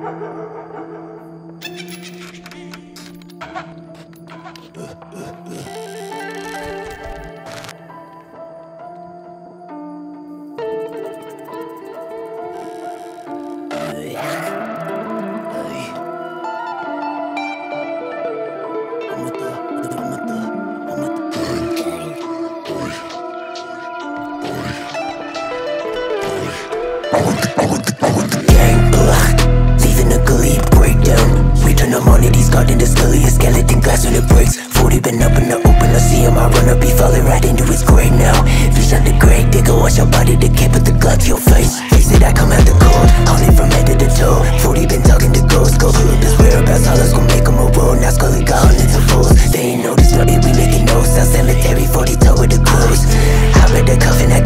Yeah. The these garden, the skully, a skeleton glass when it breaks. 40 been up in the open, I see him, I run up, he falling right into his grave now. Fish on the grave, go wash your body, they can't put the Glock to your face. Face it, I come out the cold, only from head to the toe. 40 been talking to ghosts, go pull up his whereabouts, all us gon' make him a roll. Now Skully got hundreds of they ain't noticed nothing, we making no sound. Cemetery, 40 toe with the clothes. I read the coffin, I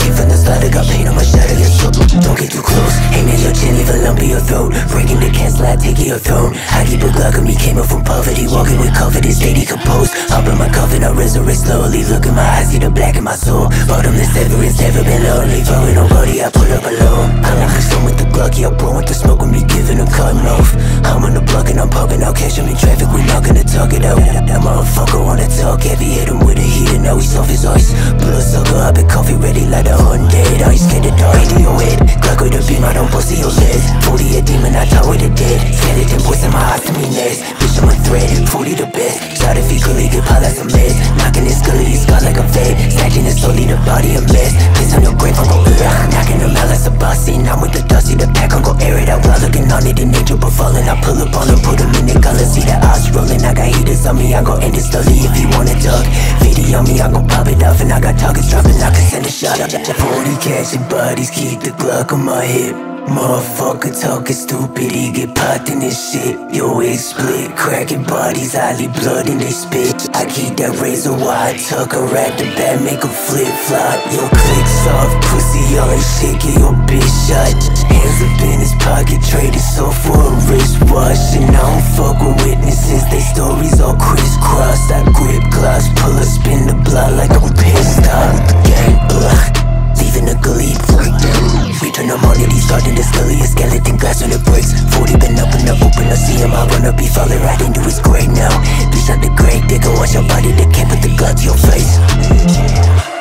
your throne. I keep a Glock on me, came up from poverty, walking with confidence, stay decomposed. Up in my coffin, I resurrect slowly. Look in my eyes, see the black in my soul. Bottomless severance, never been lonely. Throwing nobody, I pull up alone. I'm on the with the Glock, yeah, bro, with the smoke with me, giving a cutting off. I'm on the block and I'm pumping out, catch him in traffic, we're not gonna talk it out. That motherfucker wanna talk heavy, hit him with a heater, now he's off his ice. Blood sucker, I've been coffee ready like a hundred. I ain't scared to die your head. Glock with a beam, 40 the best. Shot if he could, he get piled like some mess. Knocking his gully, he's got like a vet. Snatching his slowly, the body a mess. Piss on your grave, I'm gon' ugh. Knocking him out like a boss scene. I'm with the dusty, the pack, I'm gon' air it out. Looking on it, an angel, but falling. I pull up on him, put him in the color. See the eyes rolling, I got heaters on me, I gon' end it slowly if you wanna talk. 50 on me, I gon' pop it off, and I got targets dropping, I can send a shot up. 40 catching bodies, keep the Glock on my hip. Motherfucker talking stupid, he get popped in this shit. Yo, it split, cracking bodies, highly blood in they spit. I keep that razor wide, tuck her at the back, make a flip flop. Yo, click soft, pussy on shit, get your bitch shot. Hands up in his pocket, traded so for a wristwatch. And I don't fuck with witnesses, they stories all crisscrossed. To skully A skeleton glass when it breaks 40 been up in the open, I see him I up, he falling right into his grave now. Bitch out the grave, go wash your body They can't put the Glock to your face